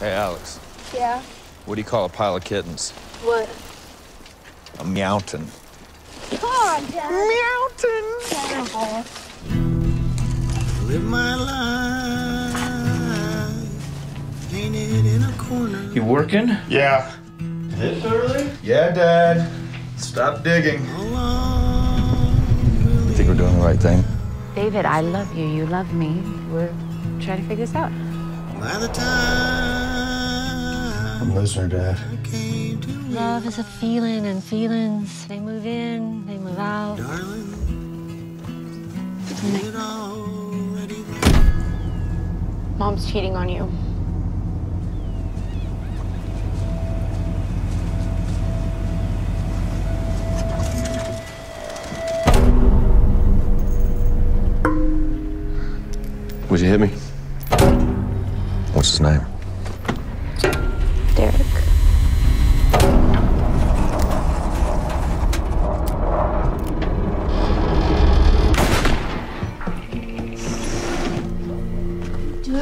Hey, Alex, Yeah. what do you call a pile of kittens? What? A meowton. Come on, Dad. Meowton! Terrible. Live my life painted in a corner. You working? Yeah. This early? Yeah, Dad. Stop digging. Alone, You think we're doing the right thing? David, I love you. You love me. We're trying to figure this out. by the time I'm losing her, Dad. I Love is a feeling, and feelings, they move in, they move out. darling, it already Mom's cheating on you. Would you hit me? What's his name?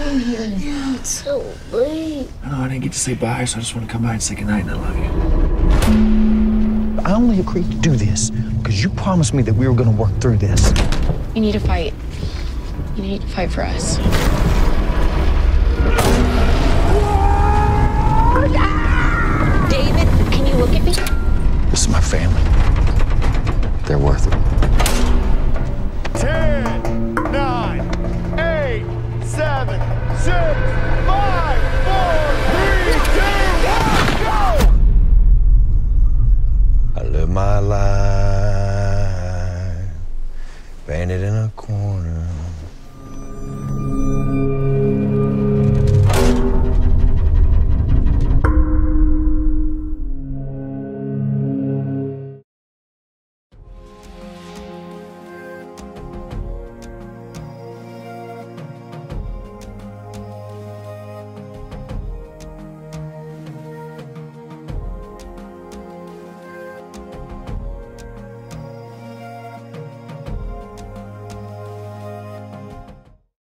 tired. Yeah, it's so late. I know, I didn't get to say bye, so I just want to come by and say goodnight and I love you. I only agreed to do this because you promised me that we were going to work through this. You need to fight. You need to fight for us. David, can you look at me? This is my family. They're worth it. my life, painted in a corner.